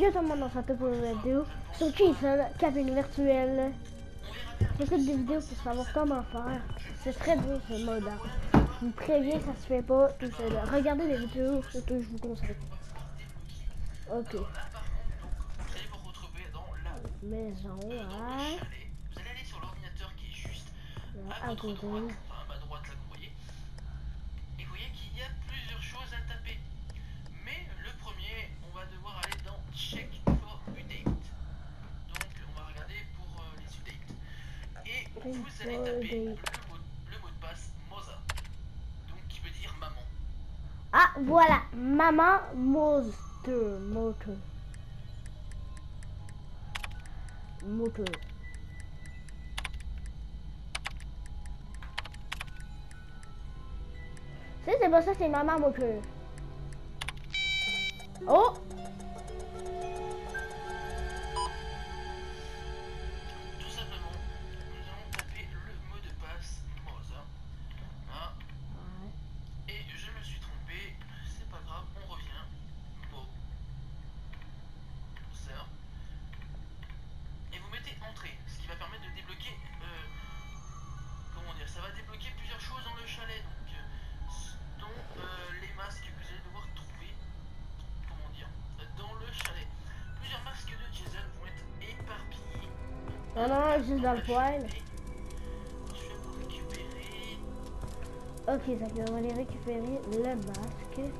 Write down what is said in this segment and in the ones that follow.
justement dans un topo vidéo sur Jason, cabine virtuelle? J'écoute des vidéos pour savoir comment faire. C'est très bon, ce mode. Je vous préviens, ça se fait pas. Tout seul. Regardez les vidéos, c'est je vous conseille. Ok. Maison, hein. Vous allez aller sur l'ordinateur qui est juste à côté. Et vous voyez qu'il y a plusieurs choses à taper. Mais le premier check for Udate. Donc on va regarder pour euh, les Udate. Et vous allez taper le mot, de passe Moza. Donc qui veut dire maman. Ah voilà, maman mose. de moteur. C'est pour ça c'est maman moteur. Oh Ah non non juste dans le poil ok on va aller récupérer le masque. Et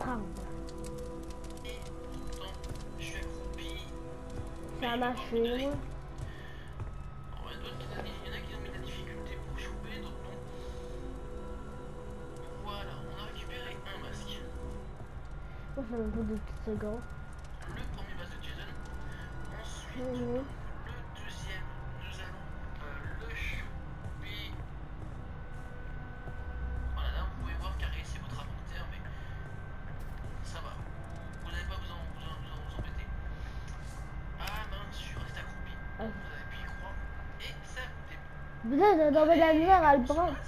pourtant je suis accroupi ça a marché il y en a qui ont mis la difficulté pour chouper, d'autres non voilà on a récupéré un masque. On fait un coup de seconde le deuxième, nous allons le choper. Voilà, là vous pouvez voir carré, c'est votre inventaire, mais ça va. Vous n'allez pas vous, en, vous, embêter. Ah mince, je suis resté accroupi. Vous avez pu y croire. Et ça a coupé. Vous êtes dans la misère, Albert.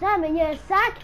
Zamenia sack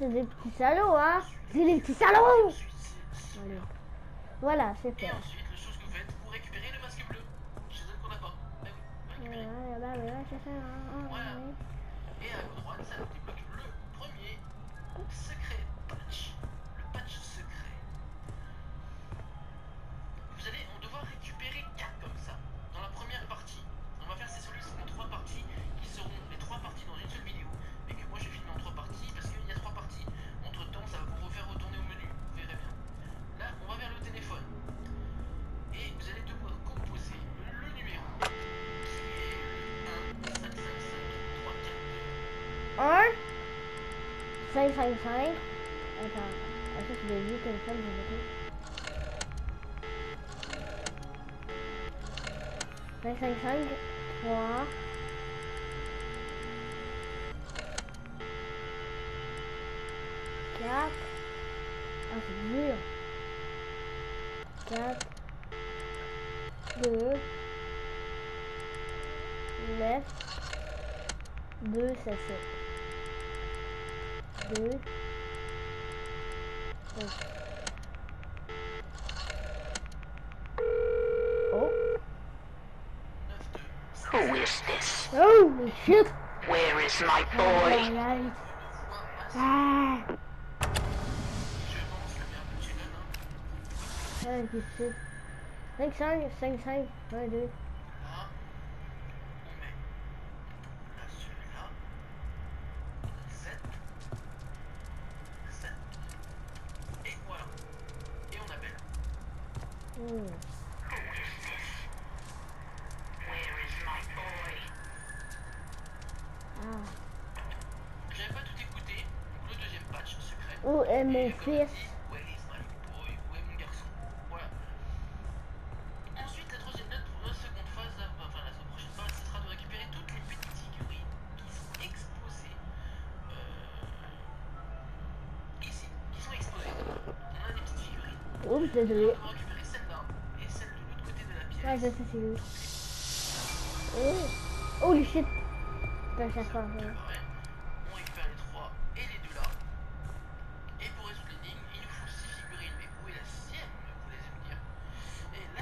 c'est des petits salauds, hein C'est des petits salauds Voilà, voilà c'est fait. Et ensuite, la chose que vous faites, vous récupérez le masque bleu. C'est ça qu'on n'a pas. Eh bah, ouais, bah ouais, c'est ça. Hein, hein voilà. Hein, hein. Et à droite, ça débloque le premier, second. 5, 5, 5. Attends, attends, tu l'as vu, téléphone, j'ai 5, 5, 5, 3. Quatre. Ah, c'est dur. 4, 2, 9, 2, 7, 7. good. Oh. Who is this? Holy shit! Where is my boy? Right. Ah. Thank you, shit. Thanks, sir. Thanks, sir. Bye, dude. J'avais pas tout écouté, Où est mon fils? Où est mon garçon Voilà. Ensuite, la troisième note pour la seconde phase, enfin la prochaine phase, ce sera de récupérer toutes les petites figurines qui sont exposées. Ici, qui sont exposées. On a des petites figurines. Ah, je. Oh, holy shit. Putain, j'ai encore.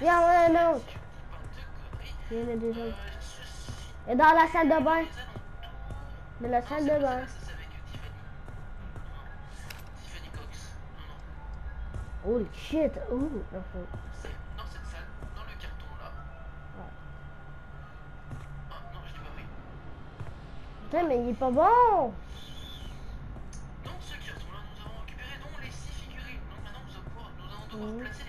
Viens, on a un autre. Il y en a deux autres. Et dans la salle de bain. Dans la salle de bain. Holy shit. Oh, Putain, mais il est pas bon Donc ceux qui retournent nous avons récupéré non les 6 figurines. Donc maintenant nous allons devoir placer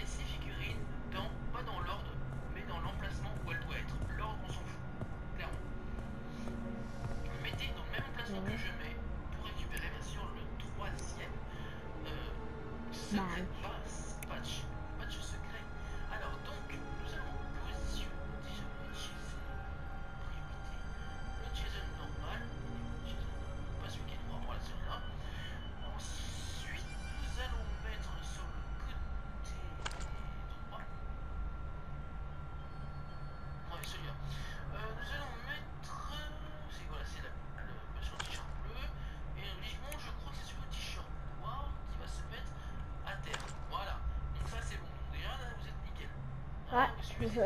来继续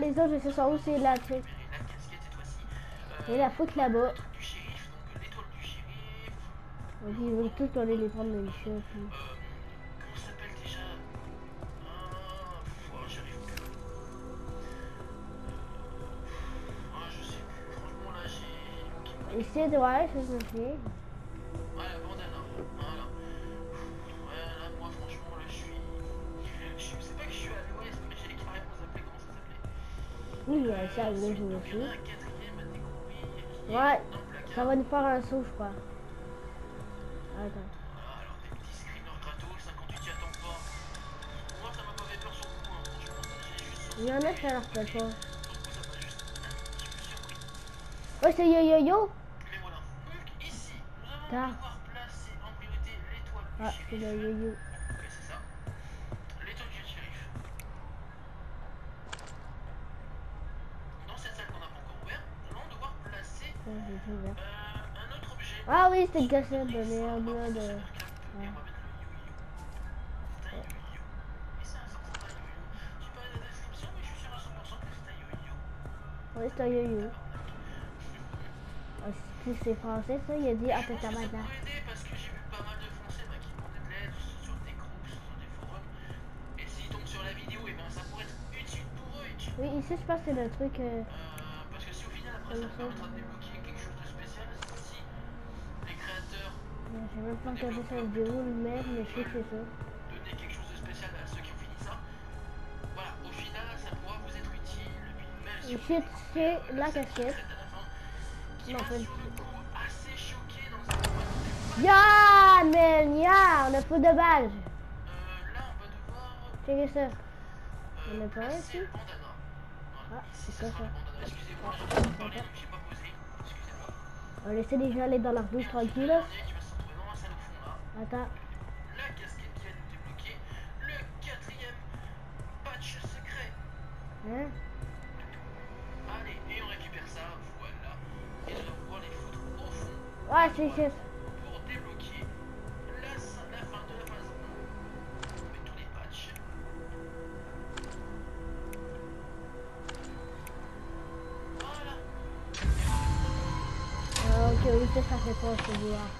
les autres, je sais où c'est la truc. Et la faute là-bas. Ils veulent tous aller les prendre dans les. Hein. Essayez de voir ce que je fais. Découvrir qui est Ouais, ça va nous faire un saut, je crois. Attends. Alors, des petits screamers gratos, 58 y attend pas. Moi, ça m'a pas fait peur sur le coup, franchement. J'ai juste sur Il y en a ça leur sur le coup, ça m'a juste un petit peu surpris. Ouais, c'est yo-yo-yo. Mais voilà. Donc, ici, nous allons Tard. devoir placer en priorité l'étoile du Ah, c'est shérif. le yo-yo. Ok, c'est ça. L'étoile du shérif. Dans cette salle qu'on n'a pas encore ouverte, nous allons devoir placer Ouais, j'ai tout ouvert. euh, un autre objet. Ah oui, c'était une cassette de merde, là, de... Et on va mettre le yo-yo. C'est un yo-yo. Et c'est un certain yo-yo. J'ai pas la description, mais je suis sûr à 100% que c'est un yo-yo. Ouais, c'est un yo-yo. Ah, si c'est français, ça, il a dit Je pense que ça Apetamada. pourrait aider parce que j'ai vu pas mal de Français bah, qui demandaient de l'aide sur des groupes, sur des forums. Et s'ils tombent sur la vidéo, et ben ça pourrait être utile pour eux. Et tu- Oui, ici, je pense que c'est le truc... Euh... Euh, parce que si au final après ça me permettra de débloquer quelque chose de spécial, si les créateurs Je sais même pas regardé sa vidéo, le merde, mais je sais que c'est ça. donnaient quelque chose de spécial à ceux qui ont fini ça, voilà, au final ça pourra vous être utile. Même si Ici, c'est la casquette. Non, pas le un moment. Ya, man, ya, on a pas de badge. Euh, là on va devoir Checkez ça. euh, On a pas un ici le Ah, c'est ça quoi ça le. Excusez-moi, j'ai pas parlé donc j'ai pas posé. Excusez-moi. On va laisser les gens aller dans leur douche tranquille. Attends. la casquette va nous débloquer, le quatrième patch secret. Hein? Allez, et on récupère ça, voilà. Et nous allons pouvoir les foutre au fond Ouais, c'est ici. pour débloquer la, la fin de la phase 1. On met tous les patchs. Voilà. Ah, ok, oui, ça, ça fait pas ce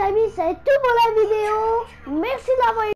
amis, c'est tout pour la vidéo. Merci d'avoir